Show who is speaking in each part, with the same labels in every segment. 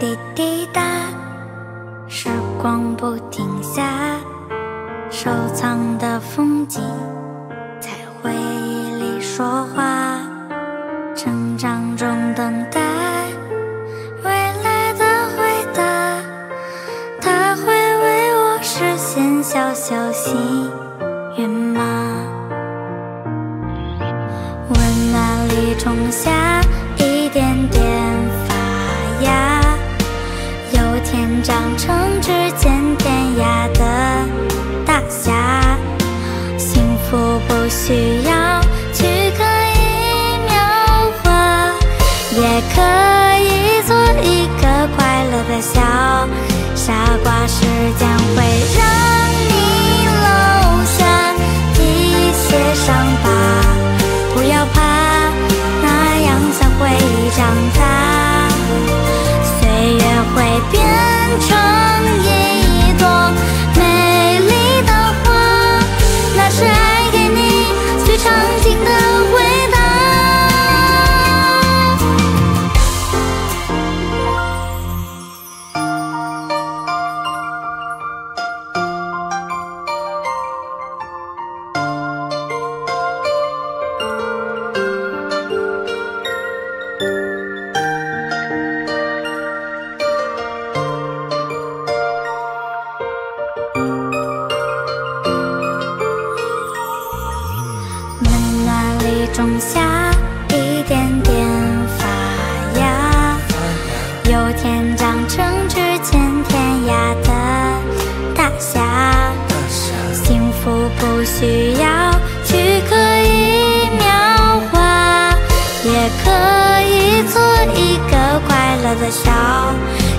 Speaker 1: 滴滴答，时光不停下，收藏的风景在回忆里说话，成长中等待未来的回答，他会为我实现小小心愿。需要去刻意描画，也可以做一个快乐的小傻瓜。时间会让种下一点点发芽，有天长成指尖天涯的大侠。幸福不需要去刻意描画，也可以做一个快乐的小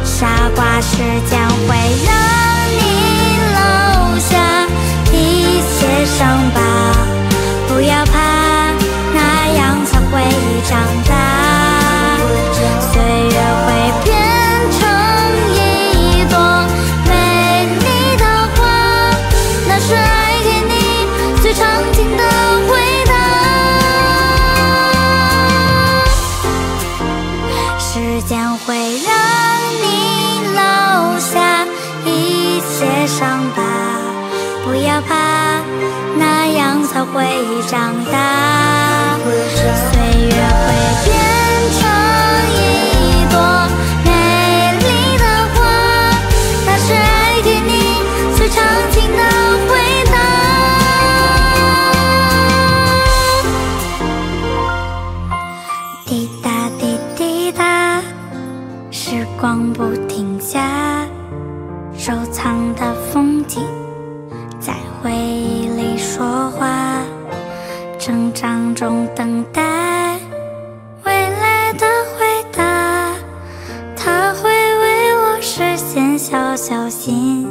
Speaker 1: 傻瓜。时间会让你长大。岁月会变成一朵美丽的花，那是爱给你最长情的回答。时间会让你留下一些伤疤，不要怕，那样才会长大。光不停下，收藏的风景在回忆里说话，成长中等待未来的回答，他会为我实现小小心。